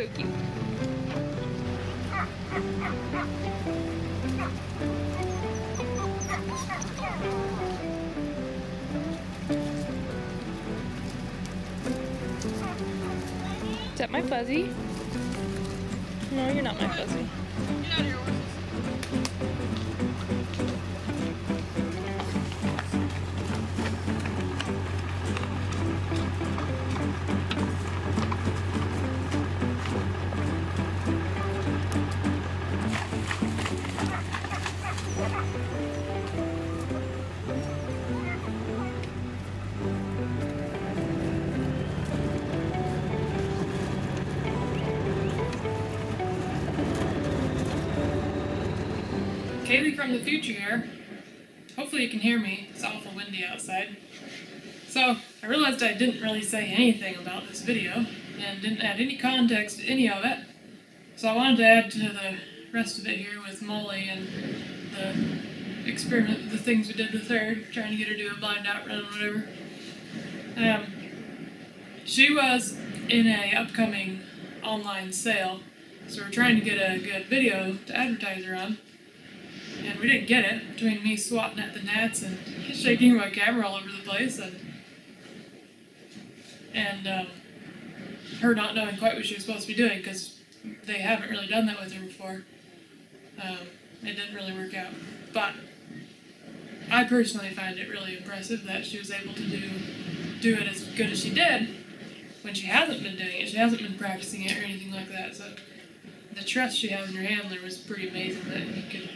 so cute. Is that my fuzzy? No, you're not my fuzzy. Kaylee from the future here. Hopefully you can hear me. It's awful windy outside. So, I realized I didn't really say anything about this video and didn't add any context to any of it. So I wanted to add to the rest of it here with Molly and the experiment, the things we did with her, trying to get her to do a blind outrun or whatever. Um, she was in a upcoming online sale, so we're trying to get a good video to advertise her on and we didn't get it between me swatting at the nets and shaking my camera all over the place and and um, her not knowing quite what she was supposed to be doing because they haven't really done that with her before. Um, it didn't really work out, but I personally find it really impressive that she was able to do do it as good as she did when she hasn't been doing it. She hasn't been practicing it or anything like that. So the trust she has in her handler was pretty amazing that he could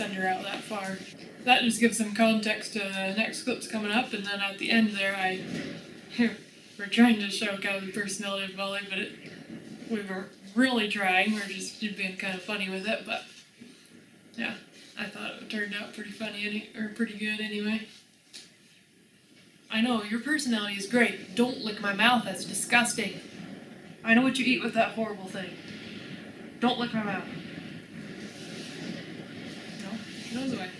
send her out that far. That just gives some context to the next clips coming up, and then at the end there, I we're trying to show kind of the personality of Molly, but it, we were really trying. We are just being kind of funny with it, but yeah, I thought it turned out pretty funny any, or pretty good anyway. I know your personality is great. Don't lick my mouth. That's disgusting. I know what you eat with that horrible thing. Don't lick my mouth. Nose away.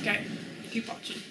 Okay, keep watching.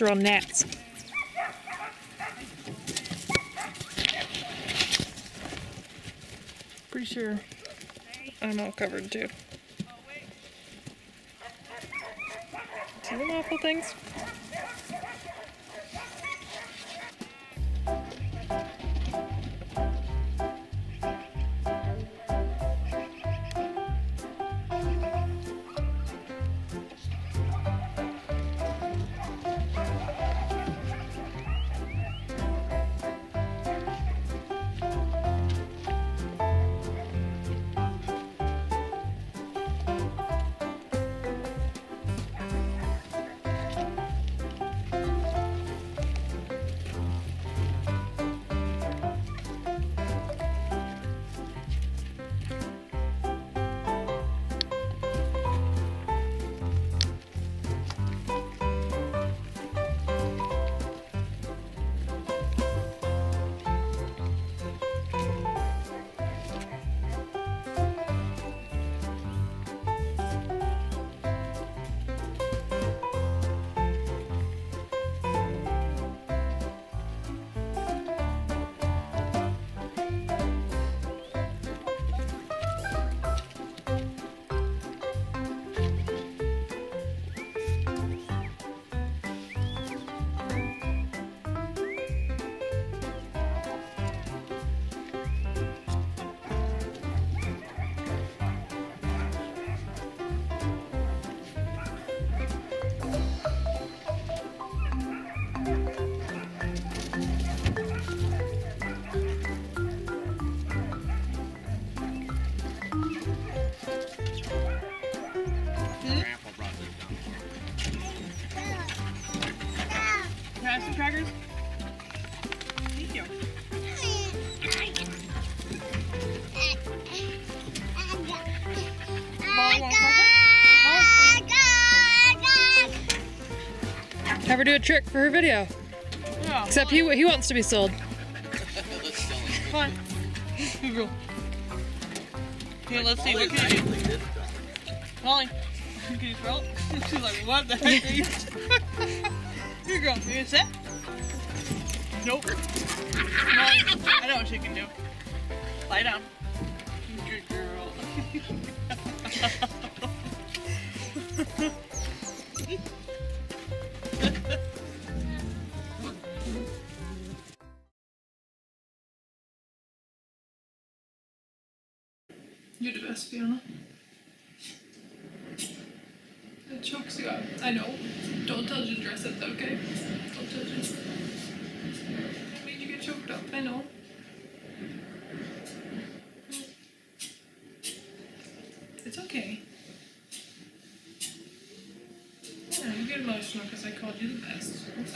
Throw nets. Pretty sure I'm all covered too. See them awful things? have some crackers? Thank you. Have her do a trick for her video. Except he, he wants to be sold. Fine. Here, let's see. What can you do? Molly, can you throw it? She's like, what the heck? Are you Good girl. You gonna sit? Nope. Molly, I know what she can do. Lie down. Good girl. You're the best, Fiona. It chokes you up. I know. Don't tell you to dress it, okay? Don't tell you. I made you get choked up. I know. It's okay. Yeah, you get emotional because I called you the best. It's